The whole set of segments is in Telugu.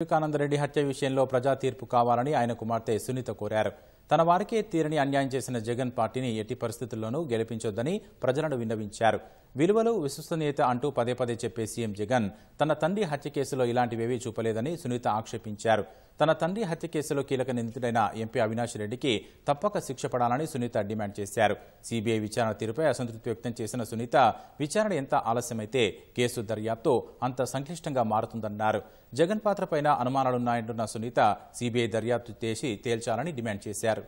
వివేకానందరెడ్డి హత్య విషయంలో ప్రజా తీర్పు కావాలని ఆయన కుమార్తె సునీత కోరారు. తన వారికే తీరని అన్యాయం చేసిన జగన్ పార్టీని ఎట్టి పరిస్థితుల్లోనూ గెలిపించొద్దని ప్రజలను విన్నవించారు. విలువలు విశ్వసనీయత అంటూ పదే పదే చెప్పే సీఎం జగన్ తన తండ్రి హత్య కేసులో ఇలాంటివేవీ చూపలేదని సునీత ఆక్షేపించారు. తన తండ్రి హత్య కేసులో కీలక నిందితుడైన ఎంపీ అవినాష్ రెడ్డికి తప్పక శిక్ష పడాలని సునీత డిమాండ్ చేశారు. సీబీఐ విచారణ తీరుపై అసంతృప్తి వ్యక్తం చేసిన సునీత విచారణ ఎంత ఆలస్యమైతే కేసు దర్యాప్తు అంత సంక్లిష్టంగా మారుతుందన్నారు. జగన్ పాత్రపైన అనుమానాలున్నాయంటున్న సునీత సీబీఐ దర్యాప్తు చేసి తేల్చాలని డిమాండ్ చేశారు.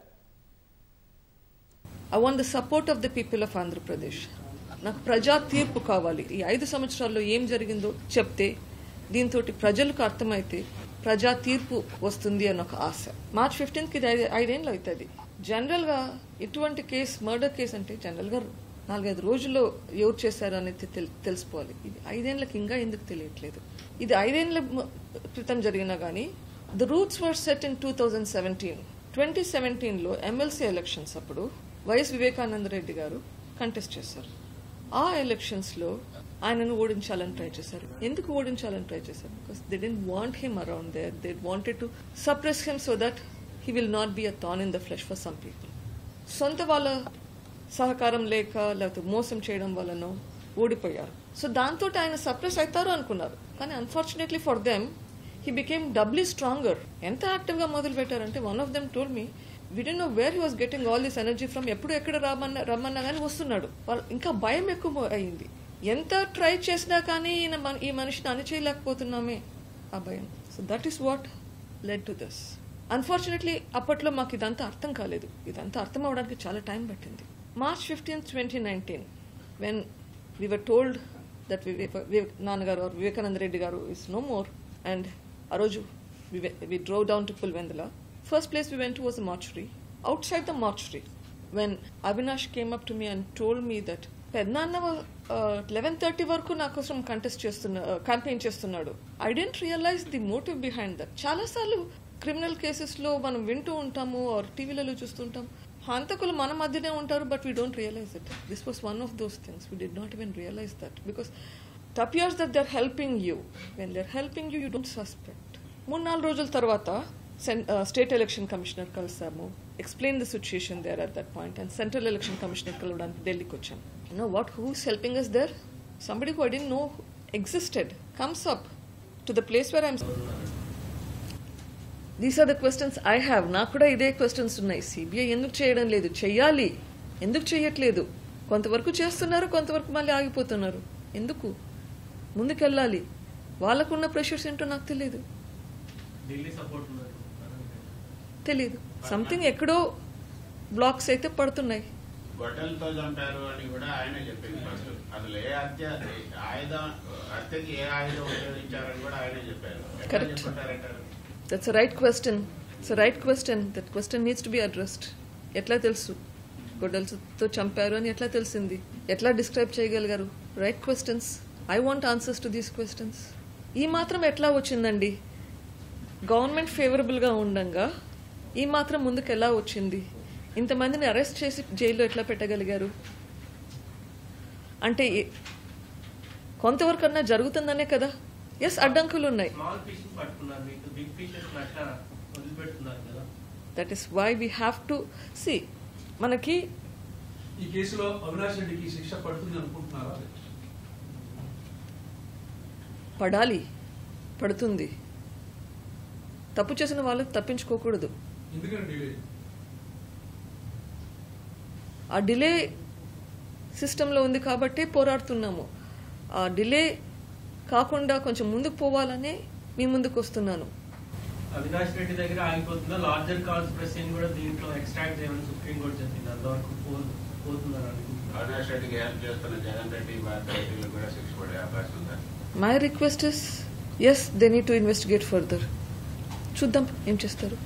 I want the the support of the people of Andhra Pradesh నాకు ప్రజా తీర్పు కావాలి. ఈ ఐదు సంవత్సరాల్లో ఏం జరిగిందో చెప్తే దీంతో ప్రజలకు అర్థమైతే ప్రజా తీర్పు వస్తుంది అని ఒక ఆశ. మార్చ్ ఫిఫ్టీన్త్కి ఇది ఐదేళ్ళు అవుతుంది. జనరల్గా ఇటువంటి కేసు మర్డర్ కేసు అంటే జనరల్గా నాలుగైదు రోజుల్లో ఎవరు చేశారు అనేది తెల్- తెలిసిపోవాలి ఇది ఐదేళ్ళకి ఇంకా ఎందుకు తెలియట్లేదు? ఇది ఐదేళ్ళ క్రితం జరిగినా గానీ the roots were set in two thousand seventeen twenty సెవెంటీన్లో ఎమ్మెల్సీ ఎలక్షన్స్ అప్పుడు వైఎస్ వివేకానంద రెడ్డి గారు కంటెస్ట్ చేశారు. ఆ ఎలక్షన్స్లో ఆయనను ఓడించాలని ట్రై చేశారు. ఎందుకు ఓడించాలని ట్రై చేశారు? Because they didn't want him around there they wanted to suppress him so that he will not be a thorn in the flesh for some people సొంత వాళ్ళ సహకారం లేక లేకపోతే మోసం చేయడం వలనో ఓడిపోయారు. సో దాంతో ఆయన సప్రెస్ అవుతారు అనుకున్నారు. కానీ unfortunately for them he became doubly stronger ఎంత యాక్టివ్గా మొదలు పెట్టారంటే one of them told me we didn't know where he was getting all this energy from ఎప్పుడు ఎక్కడ రమ్మన్నా రమ్మన్నా కానీ వస్తున్నాడు. వాళ్ళు ఇంకా భయం ఎక్కువ అయింది. ఎంత ట్రై చేసినా కానీ ఈయన మన- ఈ మనిషిని అణిచేయలేకపోతున్నామే ఆ భయం. So that is what led to this unfortunately అప్పట్లో మాకు ఇదంతా అర్థం కాలేదు. ఇదంతా అర్థం అవడానికి చాలా టైం పట్టింది. March fifteenth twenty nineteen when were told that నాన్నగారు వివేకానంద రెడ్డి గారు ఇస్ నో మోర్ అండ్ ఆ రోజు we drove down to Pulivendula first place we went to was mortuary mortuary. Outside the mortuary, when Avinash came up to me and told me that పెద్దనాన్న లెవెన్ థర్టీ వరకు నా కోసం కంటెస్ట్ చేస్తున్నా క్యాంపెయిన్ చేస్తున్నాడు. I didn't realise the motive behind that చాలాసార్లు క్రిమినల్ కేసెస్లో మనం వింటూ ఉంటాము ఆర్ టీవీలలో చూస్తుంటాం. హంతకులు మన మధ్యనే ఉంటారు but we don't realise it this was one of those things we did not even realise that because it appears that are helping you when they're helping you you don't suspect మూడు నాలుగు రోజుల తర్వాత స్టేట్ ఎలక్షన్ కమిషనర్ కలిసాము. Explain the situation there at that point and central election commissioner కలవడానికి ఢిల్లీకి వచ్చాం. Know what who's helping us there somebody who I didn't know existed comes up to the place where I'm these are the questions I have నాకు కూడా ఇదే క్వశ్చన్స్ ఉన్నాయి. సిబిఐ ఎందుకు చేయడం లేదు? చెయ్యాలి. ఎందుకు చేయట్లేదు కొంతవరకు చేస్తున్నారు కొంతవరకు మళ్ళీ ఆగిపోతున్నారు. ఎందుకు? ముందుకెళ్ళాలి. వాళ్ళకున్న ప్రెషర్స్ ఏంటో నాకు తెలియదు తెలియదు సంథింగ్ ఎక్కడో బ్లాక్స్ అయితే పడుతున్నాయి. గొడ్డలతో చంపారు అని కూడా ఆయనే చెప్పింది ఫస్ట్ అసలు ఏ హత్య ఏ ఆయుధం హత్యకి ఏ ఆయుధం ఉపయోగించారని కూడా ఆయనే చెప్పారు. ఎక్కడ Correct. చెప్పుంటారంటారు that's right question it's right question that question needs to be addressed ఎట్లా తెలుసు? గొడ్డలతో చంపారు అని ఎట్లా తెలిసింది? ఎట్లా డిస్క్రైబ్ చేయగలిగారు? Right questions I want answers to these questions ఈ మాత్రం ఎట్లా వచ్చిందండి? గవర్నమెంట్ ఫేవరబుల్గా ఉండంగా ఈ మాత్రం ముందుకు ఎలా వచ్చింది? ఇంతమందిని అరెస్ట్ చేసి జైల్లో ఎట్లా పెట్టగలిగారు? అంటే కొంతవరకు అన్నా జరుగుతుందనే కదా? ఎస్ అడ్డంకులు ఉన్నాయి that is why we have to see మనకి ఈ కేసులో అవినాష్ రెడ్డికి శిక్ష పడుతుంది అనుకుంటున్నారా? పడాలి. పడుతుంది. తప్పు చేసిన వాళ్ళు తప్పించుకోకూడదు? ఆ డిలే సిస్టంలో ఉంది కాబట్టి పోరాడుతున్నాము. ఆ డిలే కాకుండా కొంచెం ముందుకు పోవాలనే మీ ముందుకు వస్తున్నాను. అవినాష్ రెడ్డి దగ్గర ఆగిపోతుందా? లార్జర్ కాన్స్పిరసీని కూడా దీంట్లో ఎక్స్ట్రాక్ట్ చేయమని సుప్రీం కోర్టు చెప్పింది. అంతవరకు అవినాష్ రెడ్డికి హెల్ప్ చేస్తున్న జగన్ రెడ్డి భారత కూడా శిక్ష పడే అవకాశం ఉందా? My request is yes they need to investigate further చూద్దాం ఏం చేస్తారు.